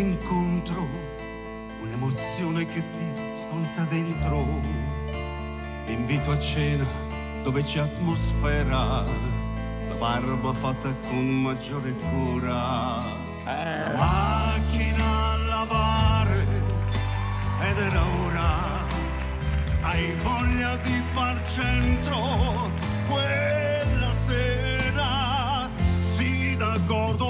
incontro, un'emozione che ti svolta dentro. Invito a cena dove c'è atmosfera, la barba fatta con maggiore cura. La macchina a lavare ed era ora. Hai voglia di far centro quella sera? Sì, d'accordo,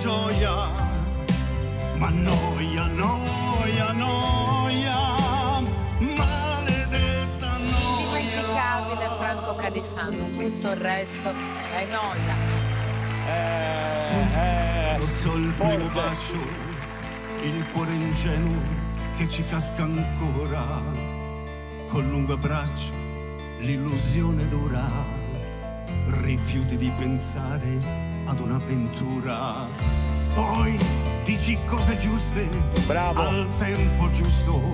gioia, ma noia, noia, noia, maledetta noia. Indimenticabile Franco Califano, tutto il resto è noia. Eh, Lo so il primo bacio, il cuore ingenuo che ci casca ancora. Col lungo abbraccio, l'illusione dura. Rifiuti di pensare ad un'avventura. Poi dici cose giuste Bravo. al tempo giusto.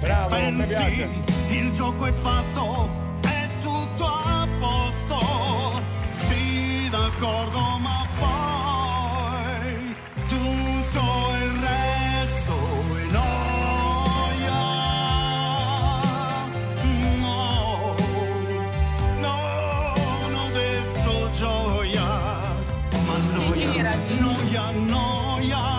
Bravo, e pensi il gioco è fatto, No, ya, no, ya.